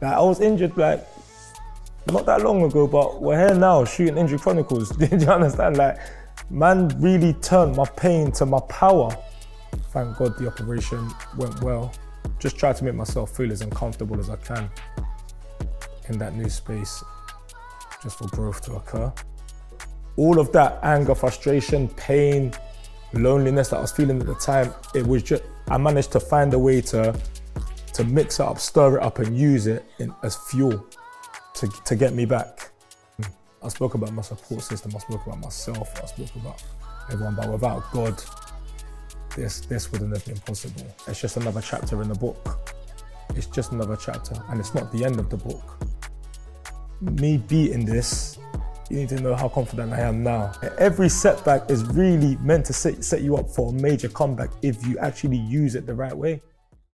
Like I was injured like not that long ago, but we're here now shooting Injury Chronicles. Do you understand? Like, man really turned my pain to my power. Thank God the operation went well. Just try to make myself feel as uncomfortable as I can in that new space, just for growth to occur. All of that anger, frustration, pain, loneliness that I was feeling at the time, it was just, I managed to find a way to, to mix it up, stir it up, and use it in, as fuel to, to get me back. I spoke about my support system, I spoke about myself, I spoke about everyone, but without God, this, this wouldn't have been possible. It's just another chapter in the book. It's just another chapter, and it's not the end of the book. Me beating this, you need to know how confident I am now. Every setback is really meant to set, set you up for a major comeback if you actually use it the right way.